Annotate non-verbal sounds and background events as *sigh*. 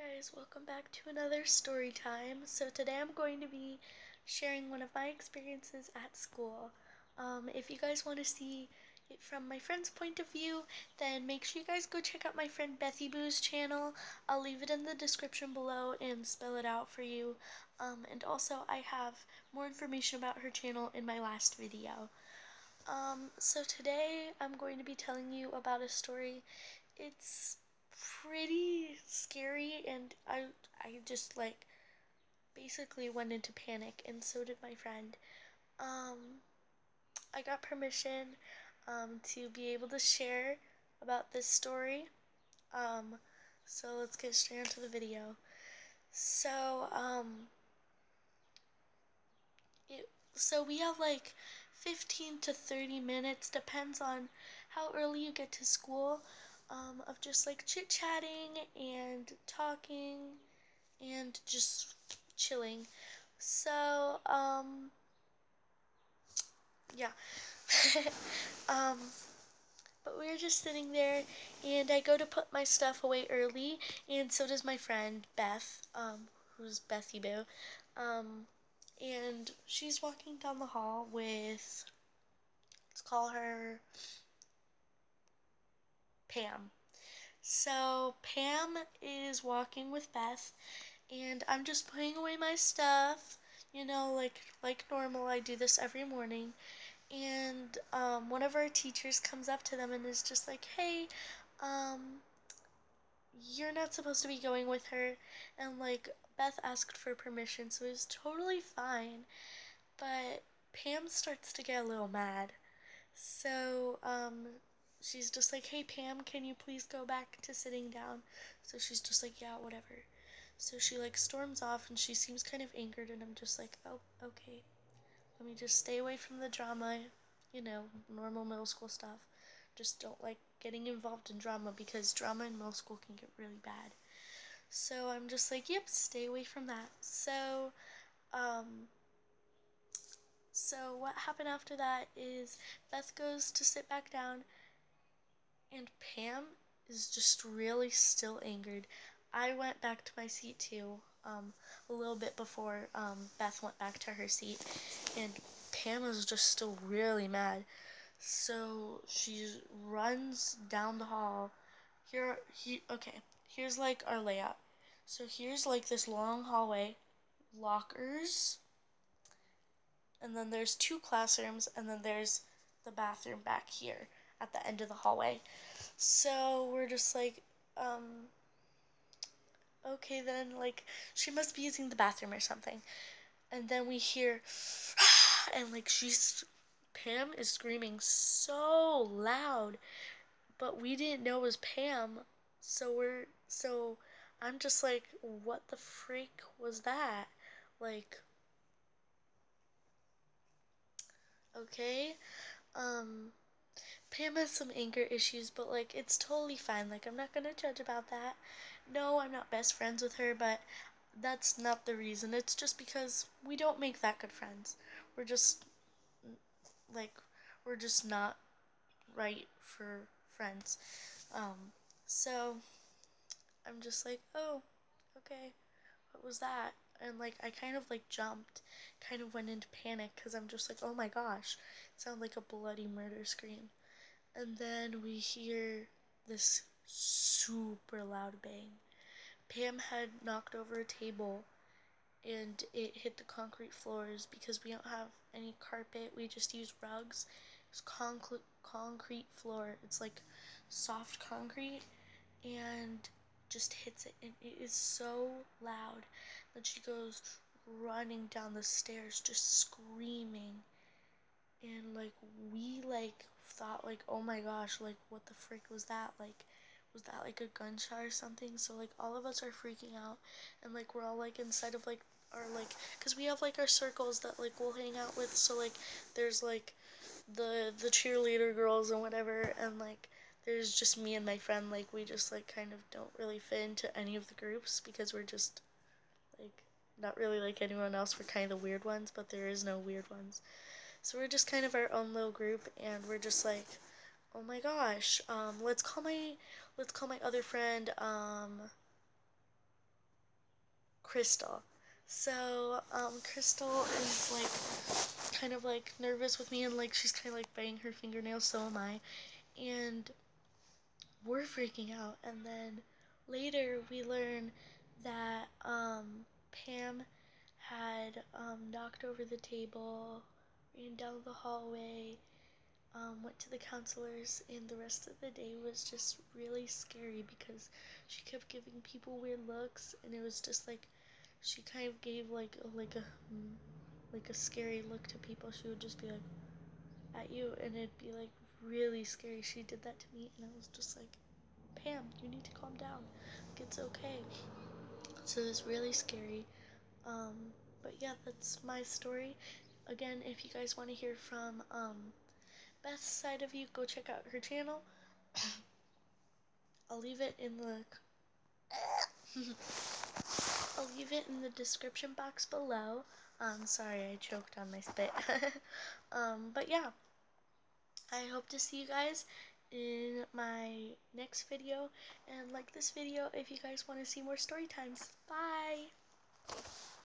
guys, welcome back to another story time. So today I'm going to be sharing one of my experiences at school. Um, if you guys want to see it from my friend's point of view, then make sure you guys go check out my friend Bethy Boo's channel. I'll leave it in the description below and spell it out for you. Um, and also I have more information about her channel in my last video. Um, so today I'm going to be telling you about a story. It's pretty scary and I I just like basically went into panic and so did my friend. Um I got permission um to be able to share about this story. Um so let's get straight into the video. So um it, so we have like 15 to 30 minutes depends on how early you get to school um, of just like chit chatting and talking and just chilling. So, um, yeah. *laughs* um, but we were just sitting there, and I go to put my stuff away early, and so does my friend Beth, um, who's Bethy Boo. Um, and she's walking down the hall with, let's call her Pam. So Pam is walking with Beth and I'm just putting away my stuff, you know, like like normal. I do this every morning. And um, one of our teachers comes up to them and is just like, "Hey, um, you're not supposed to be going with her." And like Beth asked for permission, so it was totally fine. But Pam starts to get a little mad. So um, she's just like, hey Pam, can you please go back to sitting down? So she's just like, yeah, whatever. So she like storms off and she seems kind of angered, and I'm just like, oh, okay. Let me just stay away from the drama, you know, normal middle school stuff. Just don't like getting involved in drama because drama in middle school can get really bad. So I'm just like, yep, stay away from that. So, um, so what happened after that is Beth goes to sit back down and Pam is just really still angered. I went back to my seat too, um, a little bit before um, Beth went back to her seat, and Pam is just still really mad. So she runs down the hall. Here, he, okay, here's like our layout. So here's like this long hallway, lockers, and then there's two classrooms, and then there's the bathroom back here at the end of the hallway. So we're just like, um, okay then, like, she must be using the bathroom or something. And then we hear, *sighs* and like, she's, Pam is screaming so loud, but we didn't know it was Pam. So we're, so I'm just like, what the freak was that? Like, okay, um, Pam has some anger issues, but like it's totally fine. Like I'm not gonna judge about that. No, I'm not best friends with her, but that's not the reason. It's just because we don't make that good friends. We're just like we're just not right for friends. Um, so I'm just like, oh, okay, what was that? And like I kind of like jumped, kind of went into panic because I'm just like, oh my gosh, it sounded like a bloody murder scream and then we hear this super loud bang. Pam had knocked over a table and it hit the concrete floors because we don't have any carpet. We just use rugs. It's concrete concrete floor. It's like soft concrete and just hits it and it is so loud. Then she goes running down the stairs just screaming. And like we like thought like, oh my gosh, like what the frick was that? Like was that like a gunshot or something? So like all of us are freaking out and like we're all like inside of like our like cuz we have like our circles that like we'll hang out with. So like there's like the the cheerleader girls and whatever and like there's just me and my friend like we just like kind of don't really fit into any of the groups because we're just like not really like anyone else. We're kind of the weird ones, but there is no weird ones. So we're just kind of our own little group, and we're just like, oh my gosh, um, let's call my let's call my other friend, um, Crystal. So, um, Crystal is like kind of like nervous with me and like she's kind of like biting her fingernails, so am I. And we're freaking out. And then later we learn that um, Pam had um, knocked over the table, ran down the hallway, um, went to the counselors, and the rest of the day was just really scary because she kept giving people weird looks, and it was just like she kind of gave like a, like a like a scary look to people. She would just be like at you, and it'd be like really scary. She did that to me, and I was just like, Pam, you need to calm down. Like, it's okay. So it's really scary. Um, but yeah, that's my story. Again, if you guys want to hear from um, Beth's side of you, go check out her channel. *coughs* I'll leave it in the *coughs* I'll leave it in the description box below. Um, sorry, I choked on my spit. *laughs* um, but yeah, I hope to see you guys in my next video and like this video if you guys want to see more story times. Bye!